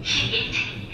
It